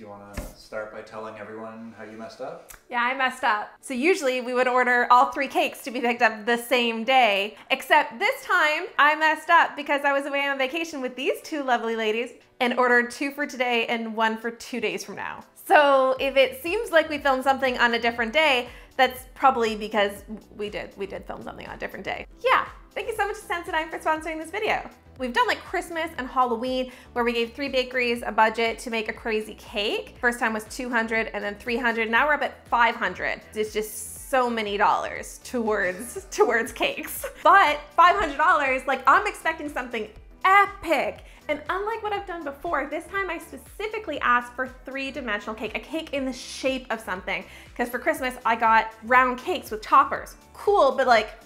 Do you want to start by telling everyone how you messed up? Yeah, I messed up. So usually we would order all three cakes to be picked up the same day, except this time I messed up because I was away on vacation with these two lovely ladies and ordered two for today and one for two days from now. So if it seems like we filmed something on a different day, that's probably because we did. We did film something on a different day. Yeah, thank you so much to Sensodyne for sponsoring this video. We've done like Christmas and Halloween where we gave three bakeries a budget to make a crazy cake. First time was 200 and then 300. Now we're up at 500. It's just so many dollars towards towards cakes. But $500, like I'm expecting something epic. And unlike what I've done before, this time I specifically asked for three-dimensional cake, a cake in the shape of something. Because for Christmas, I got round cakes with toppers. Cool, but like,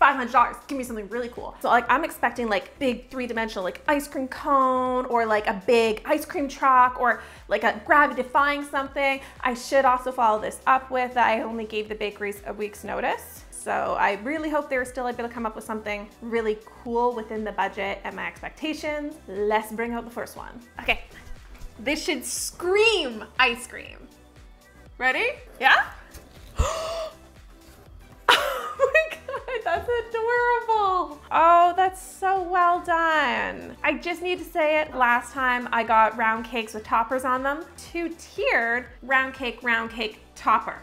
$500. Give me something really cool. So like, I'm expecting like big three-dimensional like ice cream cone or like a big ice cream truck or like a gravity-defying something. I should also follow this up with that I only gave the bakeries a week's notice. So I really hope they're still able to come up with something really cool within the budget and my expectations. Let's bring out the first one. Okay, this should scream ice cream. Ready? Yeah? that's adorable. Oh, that's so well done. I just need to say it, last time I got round cakes with toppers on them, two-tiered round cake, round cake, topper.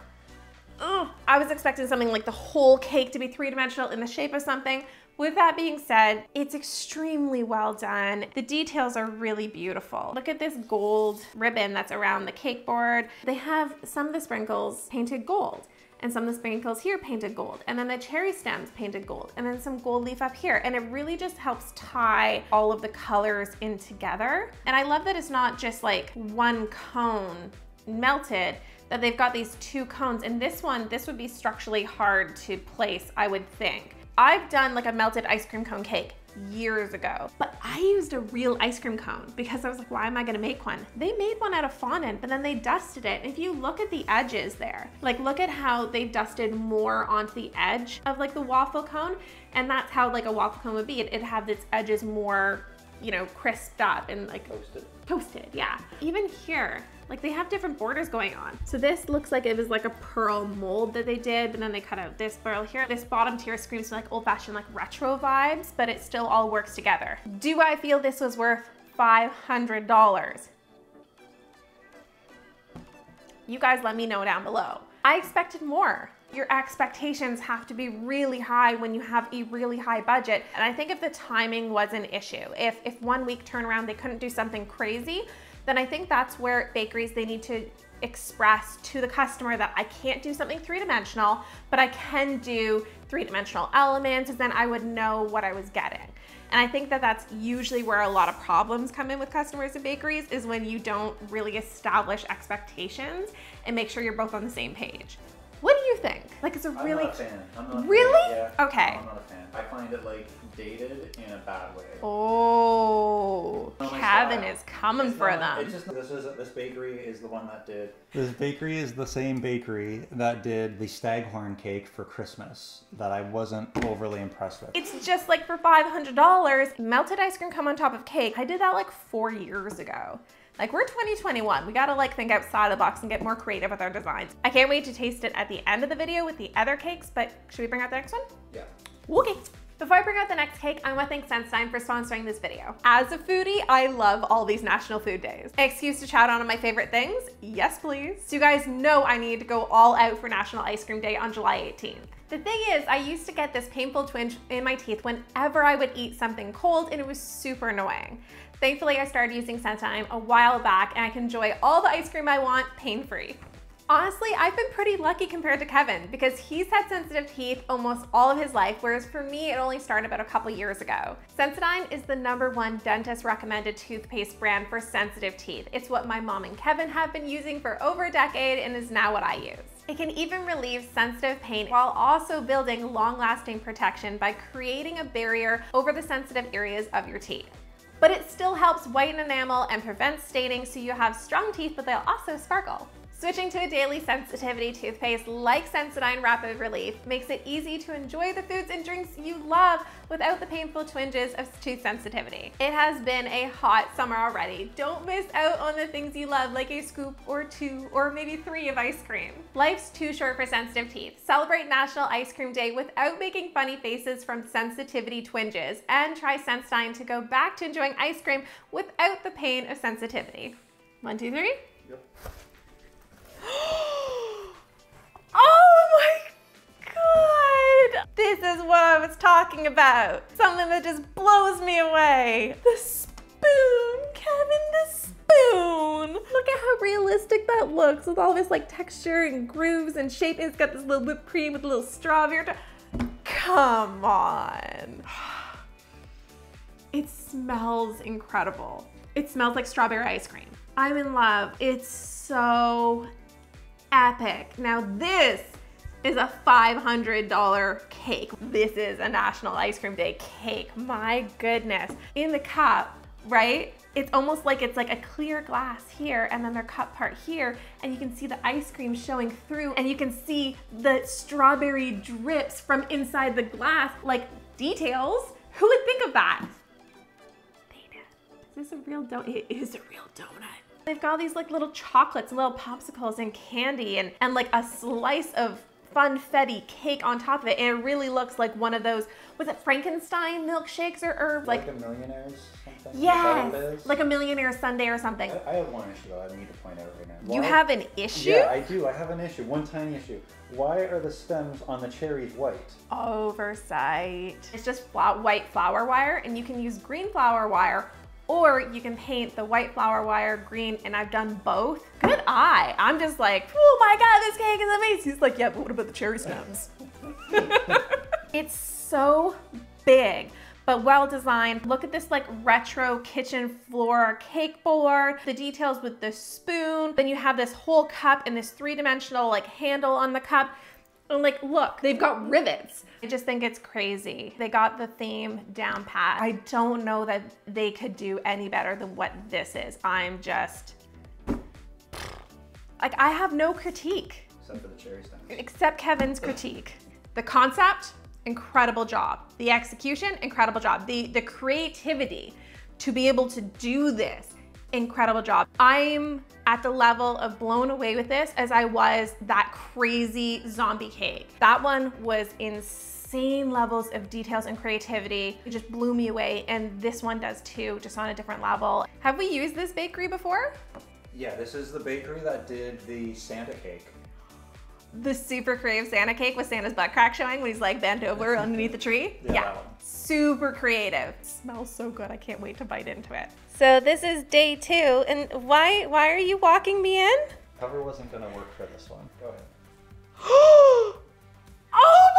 Ugh. I was expecting something like the whole cake to be three-dimensional in the shape of something. With that being said, it's extremely well done. The details are really beautiful. Look at this gold ribbon that's around the cake board. They have some of the sprinkles painted gold and some of the sprinkles here painted gold and then the cherry stems painted gold and then some gold leaf up here and it really just helps tie all of the colors in together and I love that it's not just like one cone melted that they've got these two cones. And this one, this would be structurally hard to place, I would think. I've done like a melted ice cream cone cake years ago, but I used a real ice cream cone because I was like, why am I gonna make one? They made one out of fondant, but then they dusted it. If you look at the edges there, like look at how they've dusted more onto the edge of like the waffle cone. And that's how like a waffle cone would be. It, it have its edges more, you know, crisped up and like Toasted. toasted, yeah. Even here, like they have different borders going on. So this looks like it was like a pearl mold that they did, but then they cut out this pearl here. This bottom tier screams like old fashioned like retro vibes, but it still all works together. Do I feel this was worth $500? You guys let me know down below. I expected more. Your expectations have to be really high when you have a really high budget. And I think if the timing was an issue, if, if one week turnaround they couldn't do something crazy, then I think that's where bakeries, they need to express to the customer that I can't do something three-dimensional, but I can do three-dimensional elements, and then I would know what I was getting. And I think that that's usually where a lot of problems come in with customers and bakeries is when you don't really establish expectations and make sure you're both on the same page. What do you think? Like it's a I'm really not a fan. I'm not a Really? Fan. Yeah. Okay. I'm not a fan. I find it like dated in a bad way. Oh, Not my Kevin style. is coming It's for not- them. It's just this is this bakery is the one that did. This bakery is the same bakery that did the staghorn cake for Christmas that I wasn't overly impressed with. It's just like for $500, melted ice cream come on top of cake. I did that like four years ago. Like we're 2021, we gotta like think outside the box and get more creative with our designs. I can't wait to taste it at the end of the video with the other cakes, but should we bring out the next one? Yeah. Okay. Before I bring out the next cake, I want to thank Sensodyne for sponsoring this video. As a foodie, I love all these National Food Days. Excuse to chat on my favorite things? Yes, please. So you guys know I need to go all out for National Ice Cream Day on July 18th. The thing is, I used to get this painful twinge in my teeth whenever I would eat something cold and it was super annoying. Thankfully, I started using Sensodyne a while back and I can enjoy all the ice cream I want pain-free. Honestly, I've been pretty lucky compared to Kevin because he's had sensitive teeth almost all of his life, whereas for me, it only started about a couple years ago. Sensodyne is the number one dentist recommended toothpaste brand for sensitive teeth. It's what my mom and Kevin have been using for over a decade and is now what I use. It can even relieve sensitive pain while also building long-lasting protection by creating a barrier over the sensitive areas of your teeth. But it still helps whiten enamel and prevents staining so you have strong teeth, but they'll also sparkle. Switching to a daily sensitivity toothpaste like Sensodyne Rapid Relief makes it easy to enjoy the foods and drinks you love without the painful twinges of tooth sensitivity. It has been a hot summer already. Don't miss out on the things you love like a scoop or two or maybe three of ice cream. Life's too short for sensitive teeth. Celebrate National Ice Cream Day without making funny faces from sensitivity twinges and try Sensodyne to go back to enjoying ice cream without the pain of sensitivity. One, two, three. Yep. This is what I was talking about. Something that just blows me away. The spoon, Kevin, the spoon. Look at how realistic that looks with all this like texture and grooves and shape. It's got this little whipped cream with a little strawberry. Come on. It smells incredible. It smells like strawberry ice cream. I'm in love. It's so epic. Now this is a $500 cake. This is a National Ice Cream Day cake. My goodness. In the cup, right? It's almost like it's like a clear glass here and then their cup part here and you can see the ice cream showing through and you can see the strawberry drips from inside the glass like details. Who would think of that? Is this a real donut? It is a real donut. They've got all these like little chocolates and little popsicles and candy and, and like a slice of funfetti cake on top of it. And it really looks like one of those, was it Frankenstein milkshakes or, or Like, a millionaire's something? yes, like a millionaire sundae or something. I, I have one issue though I need to point out right now. You have an issue? Yeah, I do. I have an issue. One tiny issue. Why are the stems on the cherries white? Oversight. It's just white flower wire and you can use green flower wire or you can paint the white flower wire green and I've done both. Good eye. I'm just like, oh my God, this cake is amazing. He's like, yeah, but what about the cherry stems? it's so big but well designed. Look at this like retro kitchen floor cake board, the details with the spoon. Then you have this whole cup and this three-dimensional like handle on the cup. And like, look, they've got rivets. I just think it's crazy. They got the theme down pat. I don't know that they could do any better than what this is. I'm just, like, I have no critique Except for the cherry stems. except Kevin's critique. The concept, incredible job. The execution, incredible job. The, the creativity to be able to do this, incredible job. I'm at the level of blown away with this as I was that crazy zombie cake. That one was insane levels of details and creativity. It just blew me away. And this one does too, just on a different level. Have we used this bakery before? Yeah, this is the bakery that did the Santa cake. the super creative Santa cake with Santa's butt crack showing when he's like bent over underneath the tree. Yeah, one. Super creative. smells so good. I can't wait to bite into it. So this is day two. And why why are you walking me in? Cover wasn't gonna work for this one. Go ahead. oh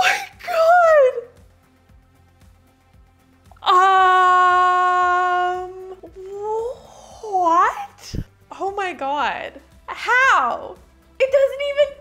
my god! Um what? Oh my god. How? It doesn't even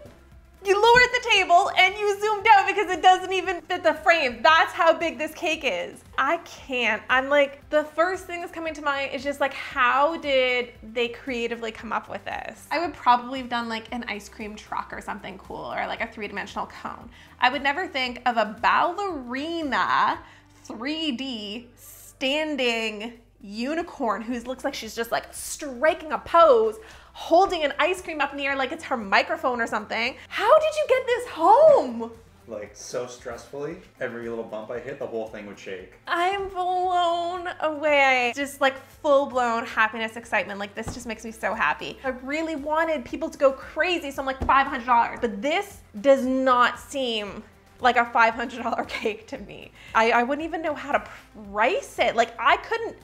you lowered the table and you zoomed out because it doesn't even fit the frame. That's how big this cake is. I can't. I'm like, the first thing that's coming to mind is just like, how did they creatively come up with this? I would probably have done like an ice cream truck or something cool or like a three dimensional cone. I would never think of a ballerina 3D standing unicorn who looks like she's just like striking a pose holding an ice cream up in the air like it's her microphone or something. How did you get this home? Like so stressfully, every little bump I hit, the whole thing would shake. I'm blown away. Just like full blown happiness, excitement. Like this just makes me so happy. I really wanted people to go crazy, so I'm like $500. But this does not seem like a $500 cake to me. I, I wouldn't even know how to price it. Like I couldn't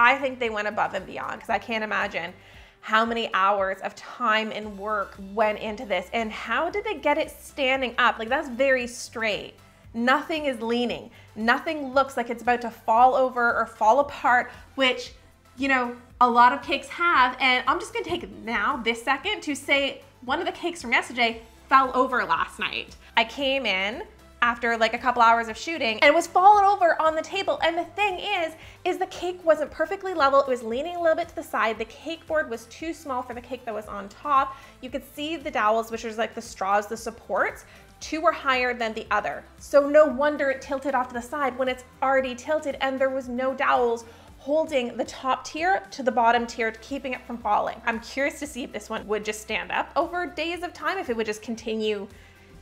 I think they went above and beyond because I can't imagine how many hours of time and work went into this and how did they get it standing up? Like that's very straight. Nothing is leaning. Nothing looks like it's about to fall over or fall apart, which, you know, a lot of cakes have. And I'm just gonna take now, this second, to say one of the cakes from yesterday fell over last night. I came in after like a couple hours of shooting and it was falling over on the table. And the thing is, is the cake wasn't perfectly level. It was leaning a little bit to the side. The cake board was too small for the cake that was on top. You could see the dowels, which is like the straws, the supports, two were higher than the other. So no wonder it tilted off to the side when it's already tilted and there was no dowels holding the top tier to the bottom tier, keeping it from falling. I'm curious to see if this one would just stand up over days of time, if it would just continue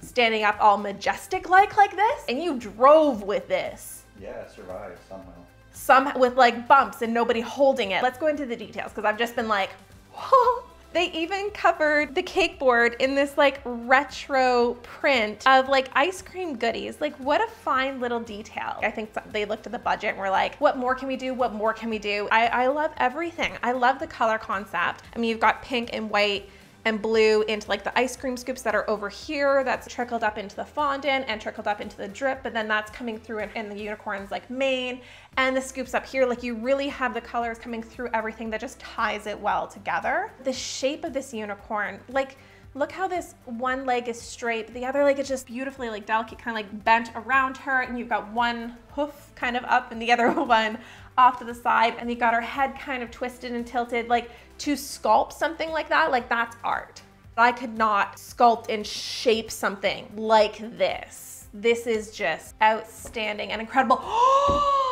standing up all majestic like like this. And you drove with this. Yeah, it survived somehow. Some with like bumps and nobody holding it. Let's go into the details because I've just been like, whoa. They even covered the cake board in this like retro print of like ice cream goodies. Like what a fine little detail. I think they looked at the budget and were like, what more can we do? What more can we do? I, I love everything. I love the color concept. I mean, you've got pink and white and blue into like the ice cream scoops that are over here that's trickled up into the fondant and trickled up into the drip but then that's coming through in, in, the unicorn's like mane and the scoops up here. Like you really have the colors coming through everything that just ties it well together. The shape of this unicorn like look how this one leg is straight, the other leg is just beautifully like delicate, kind of like bent around her, and you've got one hoof kind of up and the other one off to the side, and you've got her head kind of twisted and tilted. Like to sculpt something like that, like that's art. I could not sculpt and shape something like this. This is just outstanding and incredible. Oh,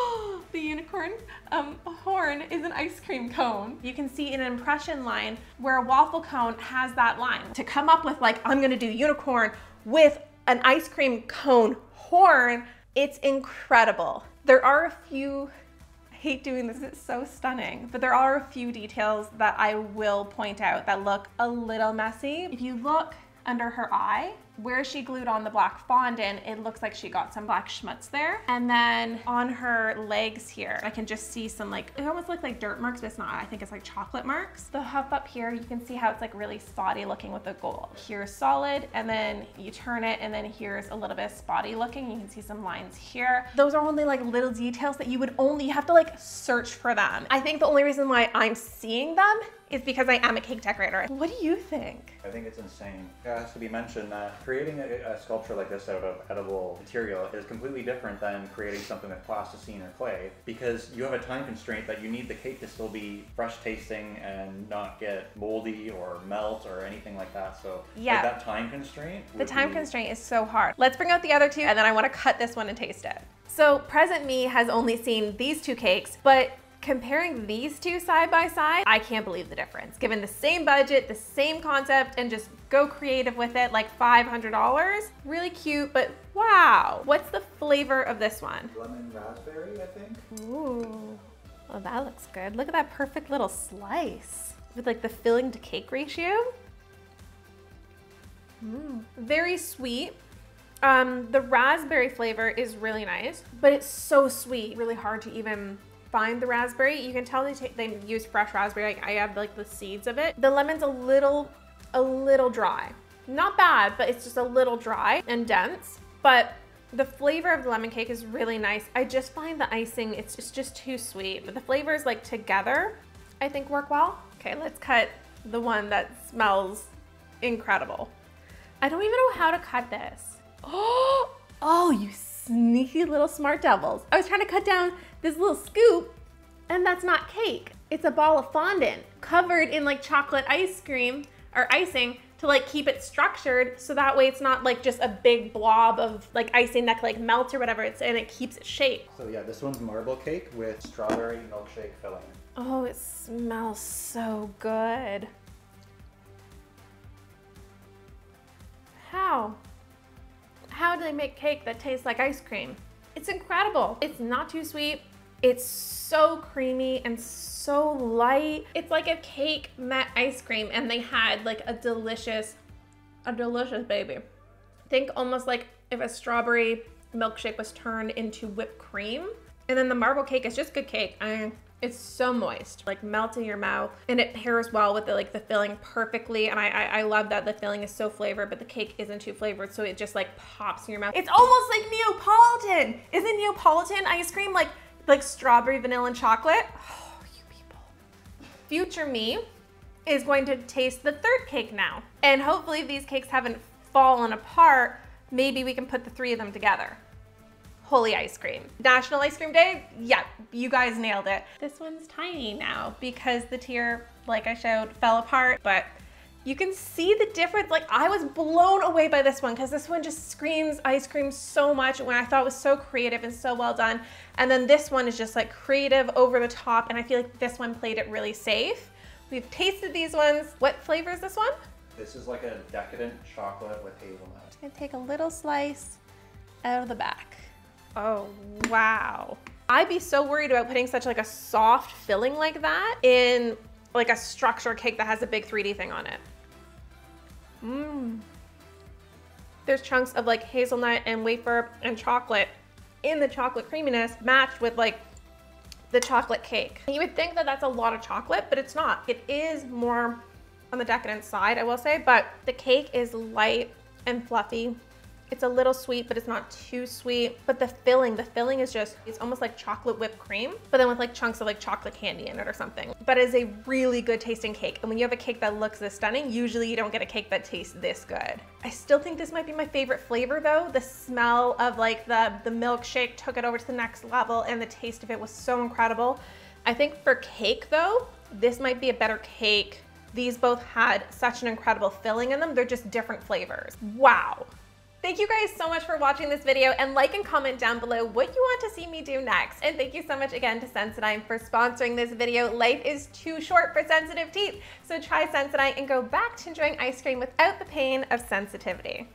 the unicorn um, horn is an ice cream cone. You can see an impression line where a waffle cone has that line. To come up with like, I'm gonna do unicorn with an ice cream cone horn, it's incredible. There are a few hate doing this, it's so stunning. But there are a few details that I will point out that look a little messy. If you look under her eye, where she glued on the black fondant, it looks like she got some black schmutz there. And then on her legs here, I can just see some like, it almost looks like dirt marks, but it's not. I think it's like chocolate marks. The huff up here, you can see how it's like really spotty looking with the gold. Here's solid, and then you turn it, and then here's a little bit spotty looking. You can see some lines here. Those are only like little details that you would only, have to like search for them. I think the only reason why I'm seeing them is because I am a cake decorator. What do you think? I think it's insane. It has to be mentioned that creating a, a, sculpture like this out of edible material is completely different than creating something with plasticine or clay because you have a time constraint that you need the cake to still be fresh tasting and not get moldy or melt or anything like that. So yeah. Like that time constraint. The time be... constraint is so hard. Let's bring out the other two and then I want to cut this one and taste it. So present me has only seen these two cakes, but Comparing these two side by side, I can't believe the difference. Given the same budget, the same concept, and just go creative with it, like $500. Really cute, but wow. What's the flavor of this one? Lemon raspberry, I think. Ooh, oh, that looks good. Look at that perfect little slice with like the filling to cake ratio. Mm. Very sweet. Um, the raspberry flavor is really nice, but it's so sweet, really hard to even find the raspberry. You can tell they, they use fresh raspberry. I, I have like the seeds of it. The lemon's a little, a little dry. Not bad, but it's just a little dry and dense. But the flavor of the lemon cake is really nice. I just find the icing, it's just, just too sweet. But the flavors like together, I think work well. Okay, let's cut the one that smells incredible. I don't even know how to cut this. Oh, oh, you sneaky little smart devils. I was trying to cut down this little scoop and that's not cake. It's a ball of fondant covered in like chocolate ice cream or icing to like keep it structured so that way it's not like just a big blob of like icing that like melts or whatever it's and it keeps its shape. So yeah, this one's marble cake with strawberry milkshake filling. Oh, it smells so good. How do they make cake that tastes like ice cream? It's incredible. It's not too sweet. It's so creamy and so light. It's like a cake met ice cream and they had like a delicious, a delicious baby. Think almost like if a strawberry milkshake was turned into whipped cream. And then the marble cake is just good cake. I it's so moist, like melts in your mouth, and it pairs well with the like the filling perfectly. And I, I, I love that the filling is so flavored, but the cake isn't too flavored, so it just like pops in your mouth. It's almost like Neapolitan. Isn't Neapolitan ice cream like like strawberry, vanilla, and chocolate? Oh, you people. Future me is going to taste the third cake now, and hopefully these cakes haven't fallen apart maybe we can put the three of them together. Holy ice cream. National Ice Cream Day? Yeah, you guys nailed it. This one's tiny now because the tier, like I showed, fell apart, but you can see the difference. Like I was blown away by this one because this one just screams ice cream so much when I thought it was so creative and so well done. And then this one is just like creative over the top. And I feel like this one played it really safe. We've tasted these ones. What flavor is this one? This is like a decadent chocolate with hazelnut. Just gonna take a little slice out of the back. Oh, wow. I'd be so worried about putting such like a soft filling like that in like a structure cake that has a big 3D thing on it. Mmm. There's chunks of like hazelnut and wafer and chocolate in the chocolate creaminess matched with like the chocolate cake. You would think that that's a lot of chocolate, but it's not. It is more on the decadent side, I will say, but the cake is light and fluffy it's a little sweet, but it's not too sweet. But the filling, the filling is just, it's almost like chocolate whipped cream, but then with like chunks of like chocolate candy in it or something. But it's a really good tasting cake. And when you have a cake that looks this stunning, usually you don't get a cake that tastes this good. I still think this might be my favorite flavor though. The smell of like the, the milkshake took it over to the next level and the taste of it was so incredible. I think for cake though, this might be a better cake. These both had such an incredible filling in them. They're just different flavors. Wow. Thank you guys so much for watching this video and like and comment down below what you want to see me do next. And thank you so much again to Sensodyne for sponsoring this video. Life is too short for sensitive teeth, so try Sensodyne and go back to enjoying ice cream without the pain of sensitivity.